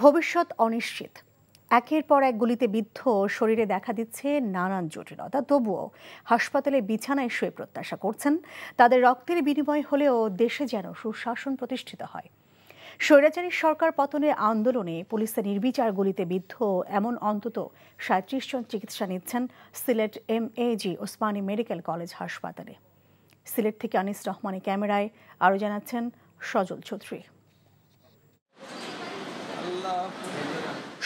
ভবিষ্যৎ অনিশ্চিত। একের পর এক গুলিতে বিদ্ধ শরীরে দেখা দিচ্ছে নানান জটিলতা। তবুও হাসপাতালে বিছানায় শুয়ে প্রত্যাশা করছেন। তাদের রক্তের বিনিময় হলেও দেশে যেন সুশাসন প্রতিষ্ঠিত হয়। স্বৈরাচারী সরকার পতনের আন্দোলনে পুলিশের নির্বিচার গুলিতে বিদ্ধ এমন অন্তত সাঁত্রিশ জন চিকিৎসা নিচ্ছেন Sylhet M A G Osmani medical college হাসপাতালে। সিলেট থেকে আনিস রহমানের ক্যামেরায় আরও জানাচ্ছেন সজল চৌধুরী।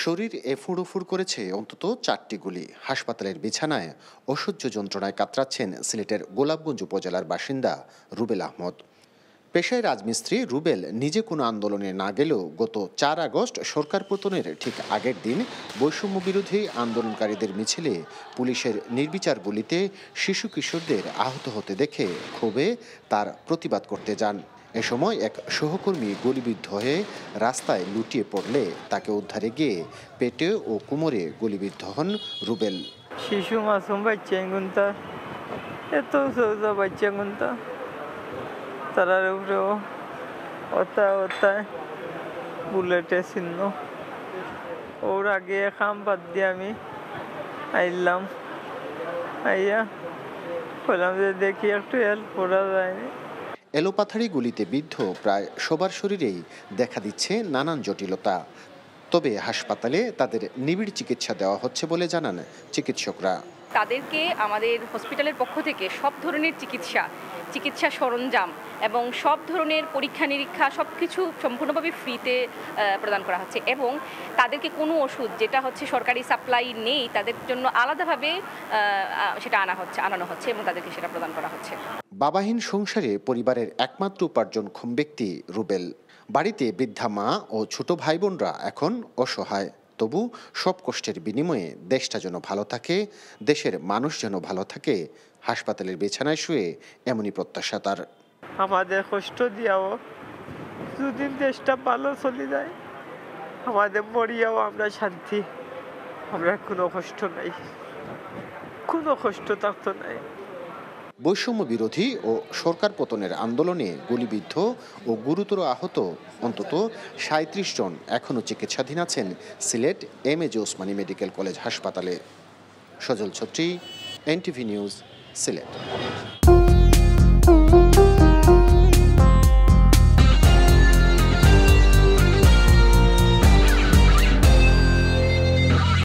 শরীর এফুড়োফুড় করেছে অন্তত চারটি গুলি। হাসপাতালের বিছানায় অসহ্য যন্ত্রণায় কাতরাচ্ছেন সিলেটের গোলাপগঞ্জ উপজেলার বাসিন্দা রুবেল আহমদ। পেশায় রাজমিস্ত্রি রুবেল নিজে কোনো আন্দোলনে না গেলেও গত চার আগস্ট সরকার পতনের ঠিক আগের দিন বৈষম্য বিরোধী আন্দোলনকারীদের মিছিলে পুলিশের নির্বিচার গুলিতে শিশু কিশোরদের আহত হতে দেখে ক্ষোভে তার প্রতিবাদ করতে যান। এ সময় এক সহকর্মী গুলিবিদ্ধ হয়ে রাস্তায় লুটিয়ে পড়লে তাকে উদ্ধারে গিয়ে পেটে ও কোমরে গুলিবিদ্ধ হন রুবেল। শিশু মাসুম বাচ্চা গুনতা, এত সৌজা বাচ্চা গুনতা। তারার উপরেও ওতা ওতায় বুলেটে চিহ্ন ওর আগে খাম বাদ দিয়ে আমি আইলাম। আইয়া বললাম যে দেখি একটু হেল্প করা যায়নি। এলোপাথারি গুলিতে বিদ্ধ প্রায় সবার শরীরেই দেখা দিচ্ছে নানান জটিলতা। তবে হাসপাতালে তাদের নিবিড় চিকিৎসা দেওয়া হচ্ছে বলে জানান চিকিৎসকরা। তাদেরকে আমাদের হসপিটালের পক্ষ থেকে সব ধরনের চিকিৎসা চিকিৎসা সরঞ্জাম এবং সব ধরনের পরীক্ষা নিরীক্ষা সব কিছু সম্পূর্ণভাবে ফ্রিতে প্রদান করা হচ্ছে এবং তাদেরকে কোনো ওষুধ যেটা হচ্ছে সরকারি সাপ্লাই নেই, তাদের জন্য আলাদাভাবে সেটা আনা হচ্ছে, আনানো হচ্ছে এবং তাদেরকে সেটা প্রদান করা হচ্ছে। বাবাহীন সংসারে পরিবারের একমাত্র উপার্জনক্ষম ব্যক্তি রুবেল। বাড়িতে বৃদ্ধা মা ও ছোট ভাই বোনরা এখন অসহায়। তবু সব কষ্টের বিনিময়ে দেশটা যেন ভালো থাকে, দেশের মানুষ যেন ভালো থাকে, হাসপাতালের বিছানায় শুয়ে এমনই প্রত্যাশা তার। আমাদের কষ্ট দিয়াও যদি দেশটা ভালো চলে যায়, আমাদের মরিয়াও আমরা শান্তি। আমরা কোনো কষ্ট নাই, কোনো কষ্ট থাকতো নাই। বৈষম্য বিরোধী ও সরকার পতনের আন্দোলনে গুলিবিদ্ধ ও গুরুতর আহত অন্তত সাঁত্রিশ জন এখনও চিকিৎসাধীন আছেন Sylhet M A J Osmani medical college হাসপাতালে। Sajal Chhatri, NTV news, Sylhet.